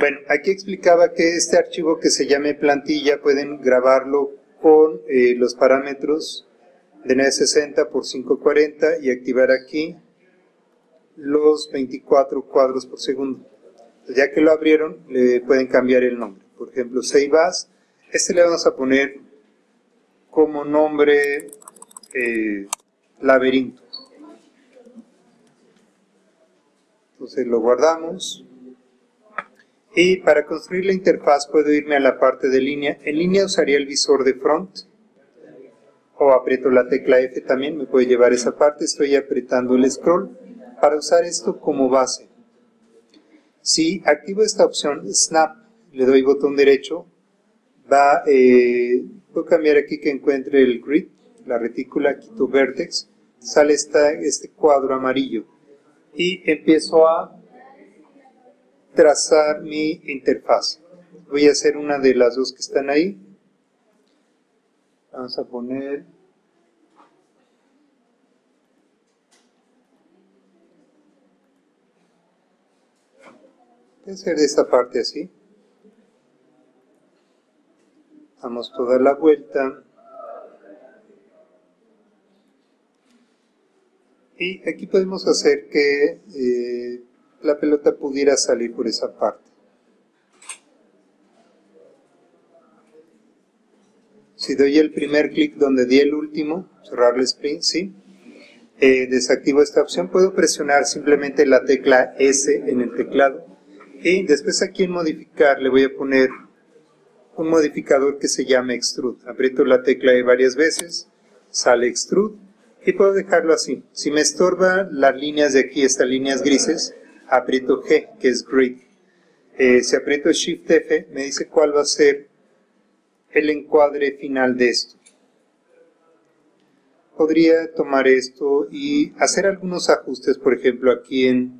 Bueno, aquí explicaba que este archivo que se llame plantilla pueden grabarlo con eh, los parámetros de 960 por 540 y activar aquí los 24 cuadros por segundo. Ya que lo abrieron, le pueden cambiar el nombre. Por ejemplo, Save As, este le vamos a poner como nombre eh, laberinto. Entonces lo guardamos. Y para construir la interfaz puedo irme a la parte de línea. En línea usaría el visor de front. O aprieto la tecla F también, me puede llevar esa parte. Estoy apretando el scroll para usar esto como base. Si activo esta opción Snap, le doy botón derecho, va, eh, puedo cambiar aquí que encuentre el grid, la retícula, quito vertex, sale esta, este cuadro amarillo y empiezo a trazar mi interfaz. Voy a hacer una de las dos que están ahí. Vamos a poner Voy a hacer de esta parte así. Damos toda la vuelta. Y aquí podemos hacer que eh, la pelota pudiera salir por esa parte. Si doy el primer clic donde di el último, cerrar el sprint, sí, eh, desactivo esta opción, puedo presionar simplemente la tecla S en el teclado y después aquí en modificar le voy a poner un modificador que se llama extrude. Aprieto la tecla E varias veces, sale extrude y puedo dejarlo así. Si me estorba las líneas de aquí, estas líneas grises, aprieto G, que es grid. Eh, si aprieto Shift F, me dice cuál va a ser el encuadre final de esto. Podría tomar esto y hacer algunos ajustes, por ejemplo, aquí en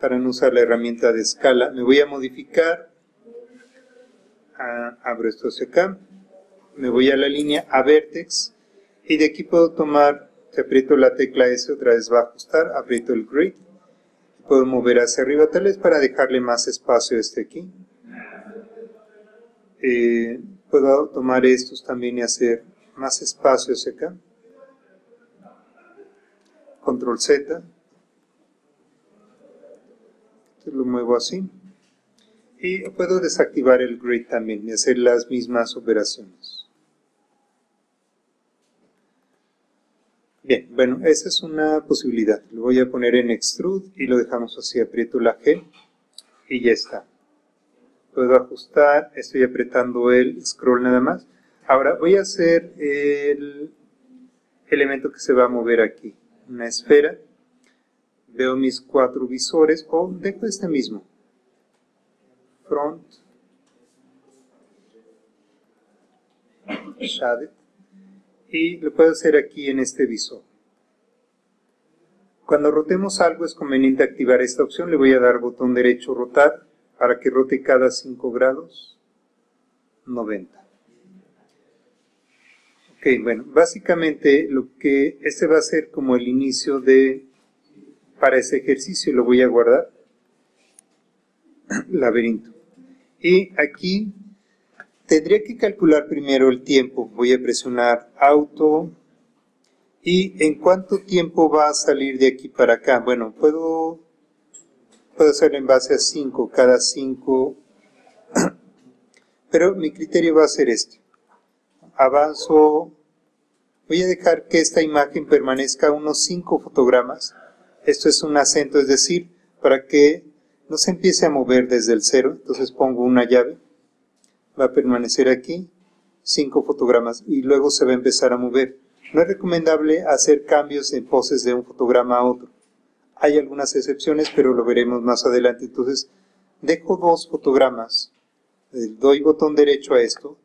para no usar la herramienta de escala. Me voy a modificar, ah, abro esto hacia acá, me voy a la línea a vertex y de aquí puedo tomar, aprieto la tecla S otra vez va a ajustar, aprieto el grid, puedo mover hacia arriba tal vez para dejarle más espacio a este aquí. Eh, puedo tomar estos también y hacer más espacio hacia acá. Control Z lo muevo así. Y puedo desactivar el grid también y hacer las mismas operaciones. Bien, bueno, esa es una posibilidad. Lo voy a poner en Extrude y lo dejamos así. Aprieto la G y ya está. Puedo ajustar, estoy apretando el scroll nada más. Ahora voy a hacer el elemento que se va a mover aquí. Una esfera veo mis cuatro visores o dejo este mismo front shaded y lo puedo hacer aquí en este visor. Cuando rotemos algo es conveniente activar esta opción. Le voy a dar botón derecho rotar para que rote cada 5 grados 90 ok bueno básicamente lo que este va a ser como el inicio de para ese ejercicio lo voy a guardar. Laberinto. Y aquí tendría que calcular primero el tiempo. Voy a presionar auto. Y en cuánto tiempo va a salir de aquí para acá bueno puedo puedo hacerlo en base a 5 cada 5 pero mi criterio va a ser este. Avanzo. Voy a dejar que esta imagen permanezca unos 5 fotogramas. Esto es un acento, es decir, para que no se empiece a mover desde el cero, entonces pongo una llave, va a permanecer aquí, cinco fotogramas, y luego se va a empezar a mover. No es recomendable hacer cambios en poses de un fotograma a otro. Hay algunas excepciones, pero lo veremos más adelante. Entonces, dejo dos fotogramas, doy botón derecho a esto,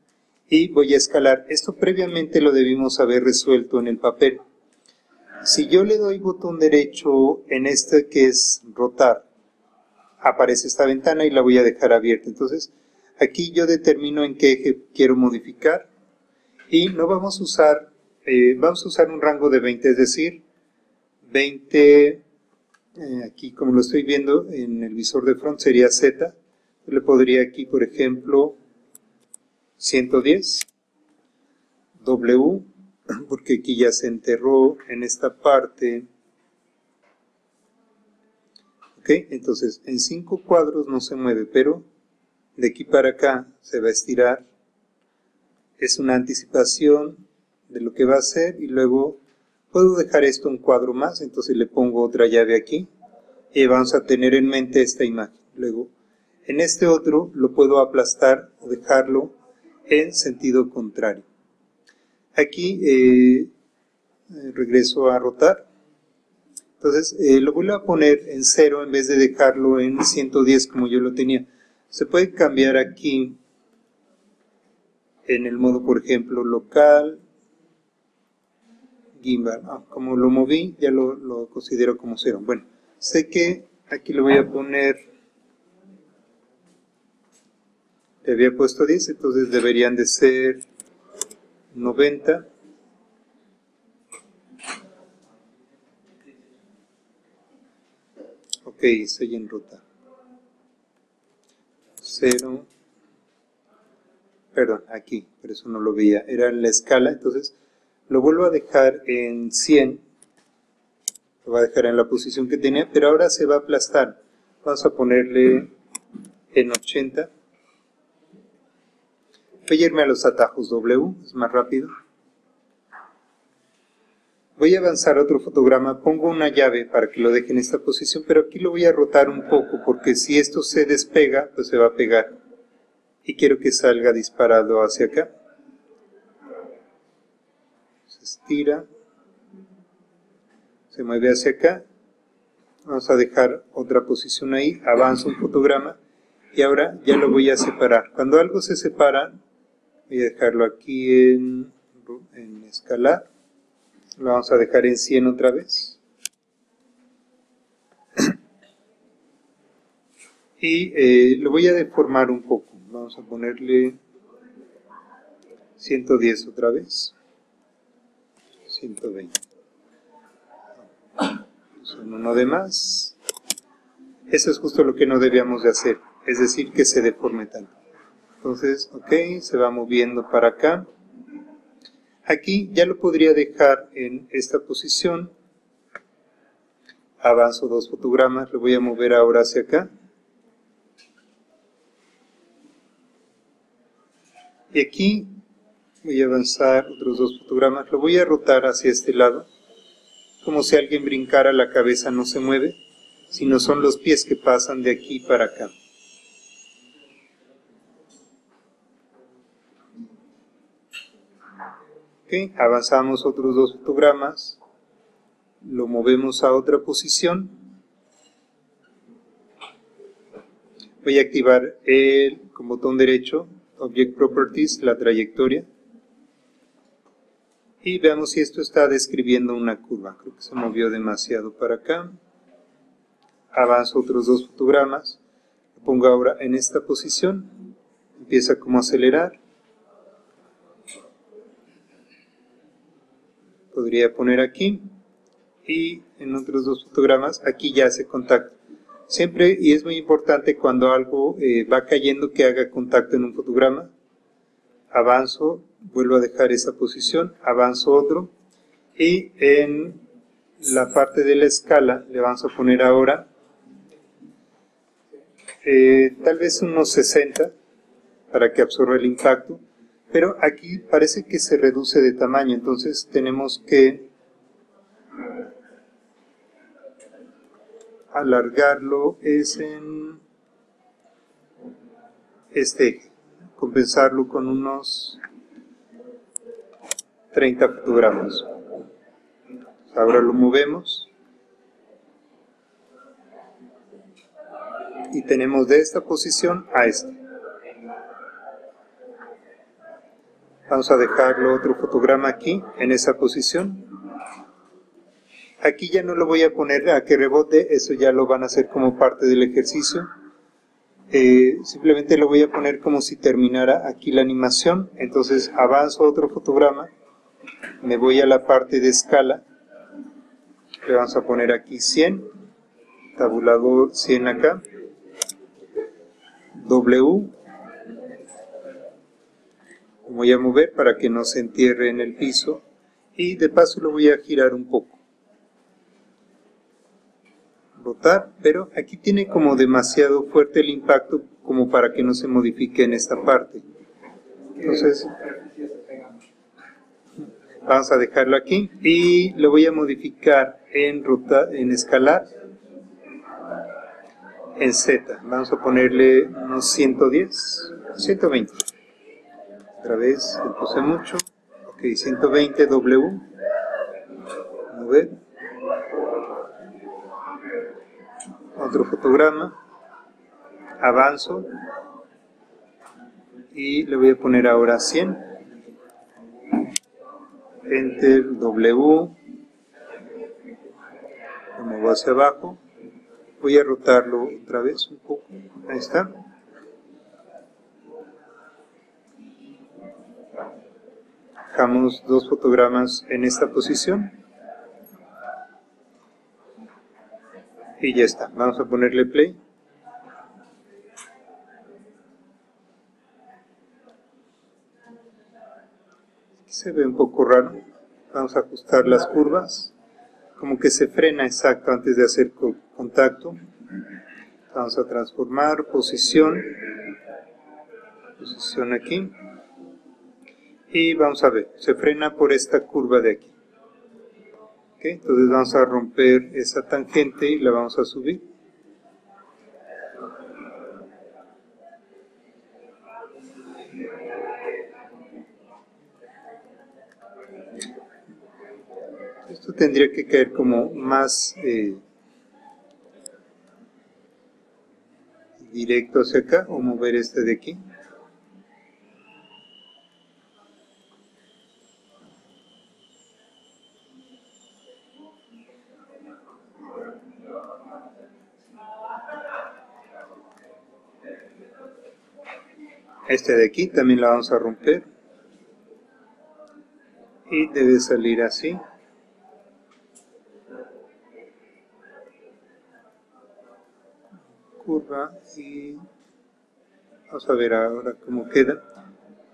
y voy a escalar. Esto previamente lo debimos haber resuelto en el papel. Si yo le doy botón derecho en este que es rotar, aparece esta ventana y la voy a dejar abierta. Entonces, aquí yo determino en qué eje quiero modificar y no vamos a usar, eh, vamos a usar un rango de 20, es decir, 20 eh, aquí como lo estoy viendo en el visor de front sería Z, le podría aquí por ejemplo 110, W, porque aquí ya se enterró en esta parte. Ok, entonces en 5 cuadros no se mueve, pero de aquí para acá se va a estirar. Es una anticipación de lo que va a hacer y luego puedo dejar esto un cuadro más, entonces le pongo otra llave aquí y vamos a tener en mente esta imagen. Luego, en este otro lo puedo aplastar o dejarlo en sentido contrario. Aquí eh, eh, regreso a rotar. Entonces eh, lo vuelvo a poner en 0 en vez de dejarlo en 110 como yo lo tenía. Se puede cambiar aquí en el modo, por ejemplo, local, gimbal. Ah, como lo moví, ya lo, considero como 0. Bueno, sé que aquí lo voy a poner le había puesto 10, entonces deberían de ser 90. Ok, estoy en ruta. 0. Perdón, aquí, pero eso no lo veía. Era en la escala, entonces lo vuelvo a dejar en 100. Lo voy a dejar en la posición que tenía, pero ahora se va a aplastar. Vamos a ponerle en 80 Voy a irme a los atajos W, es más rápido. Voy a avanzar otro fotograma, pongo una llave para que lo deje en esta posición, pero aquí lo voy a rotar un poco, porque si esto se despega, pues se va a pegar. Y quiero que salga disparado hacia acá. Se estira. Se mueve hacia acá. Vamos a dejar otra posición ahí, avanzo un fotograma y ahora ya lo voy a separar. Cuando algo se separa, voy a dejarlo aquí en, en escalar lo vamos a dejar en 100 otra vez y eh, lo voy a deformar un poco. Vamos a ponerle 110 otra vez. 120 son uno de más. Eso es justo lo que no debíamos de hacer es decir que se deforme tanto. Entonces, ok, se va moviendo para acá. Aquí ya lo podría dejar en esta posición. Avanzo dos fotogramas, lo voy a mover ahora hacia acá. Y aquí voy a avanzar otros dos fotogramas, lo voy a rotar hacia este lado, como si alguien brincara, la cabeza no se mueve, sino son los pies que pasan de aquí para acá. Avanzamos otros dos fotogramas, lo movemos a otra posición. Voy a activar el, con botón derecho, Object Properties, la trayectoria. Y veamos si esto está describiendo una curva. Creo que se movió demasiado para acá. Avanzo otros dos fotogramas. Lo pongo ahora en esta posición. Empieza como a acelerar. Podría poner aquí. Y en otros dos fotogramas aquí ya hace contacto. Siempre y es muy importante cuando algo eh, va cayendo que haga contacto en un fotograma. Avanzo vuelvo a dejar esa posición avanzo otro. Y en la parte de la escala le vamos a poner ahora eh, tal vez unos 60 para que absorba el impacto pero aquí parece que se reduce de tamaño, entonces tenemos que alargarlo es en este compensarlo con unos 30 fotogramas. Ahora lo movemos y tenemos de esta posición a esta. Vamos a dejarlo otro fotograma aquí, en esa posición. Aquí ya no lo voy a poner a que rebote, eso ya lo van a hacer como parte del ejercicio. Eh, simplemente lo voy a poner como si terminara aquí la animación. Entonces avanzo otro fotograma, me voy a la parte de escala, le vamos a poner aquí 100 tabulador 100 acá, W, voy a mover para que no se entierre en el piso y de paso lo voy a girar un poco. Rotar, pero aquí tiene como demasiado fuerte el impacto como para que no se modifique en esta parte. Entonces, vamos a dejarlo aquí y lo voy a modificar en, ruta, en escalar en Z. Vamos a ponerle unos 110, 120. Otra vez puse mucho. Ok, 120 W. Mover. Otro fotograma. Avanzo. Y le voy a poner ahora 100. Enter W. Lo muevo hacia abajo. Voy a rotarlo otra vez un poco. Ahí está. Dejamos dos fotogramas en esta posición. Y ya está. Vamos a ponerle play. se ve un poco raro. Vamos a ajustar las curvas. Como que se frena exacto antes de hacer contacto. Vamos a transformar posición. Posición aquí y vamos a ver, se frena por esta curva de aquí. Entonces vamos a romper esa tangente y la vamos a subir. Esto tendría que caer como más eh, directo hacia acá o mover este de aquí. Este de aquí también la vamos a romper. Y debe salir así. Curva y vamos a ver ahora cómo queda.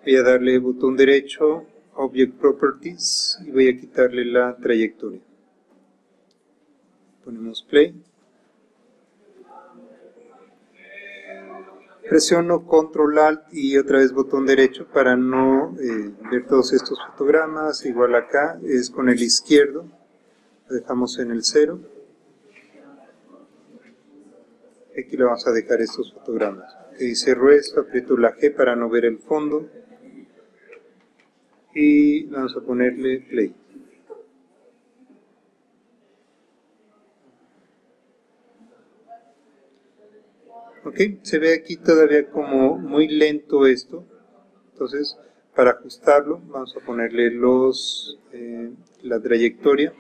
Voy a darle botón derecho, Object Properties y voy a quitarle la trayectoria. Ponemos play. Presiono Control Alt y otra vez botón derecho para no eh, ver todos estos fotogramas. Igual acá es con el izquierdo. Lo dejamos en el 0. Aquí le vamos a dejar estos fotogramas. Y cierro esto, aprieto la G para no ver el fondo. Y vamos a ponerle play. Ok se ve aquí todavía como muy lento esto. Entonces para ajustarlo vamos a ponerle los eh, la trayectoria.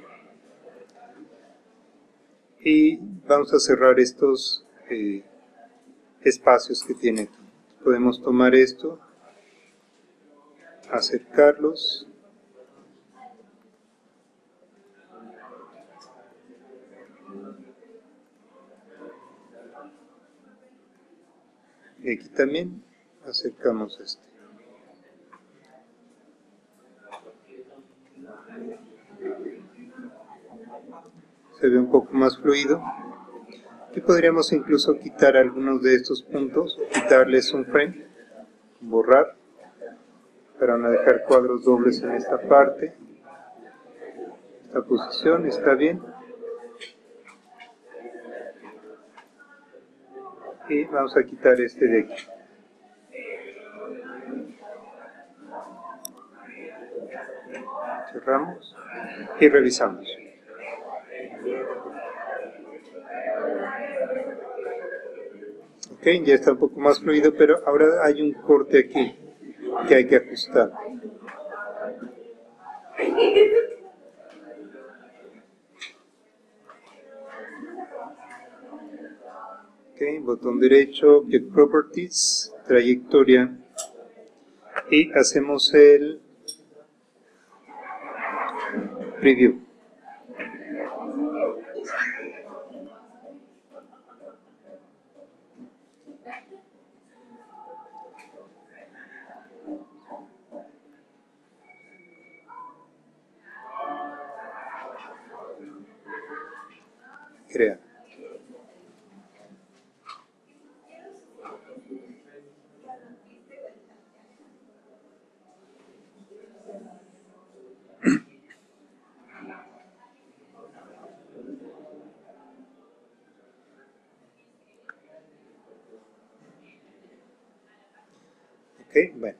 Y vamos a cerrar estos eh, espacios que tiene. Podemos tomar esto acercarlos y aquí también acercamos este. Se ve un poco más fluido. Y podríamos incluso quitar algunos de estos puntos quitarles un frame borrar para no dejar cuadros dobles en esta parte. Esta posición está bien y vamos a quitar este de aquí. Cerramos y revisamos. Ok, ya está un poco más fluido, pero ahora hay un corte aquí que hay que ajustar. botón derecho, Get Properties, Trayectoria, y hacemos el Preview. Crear. Ok, bueno.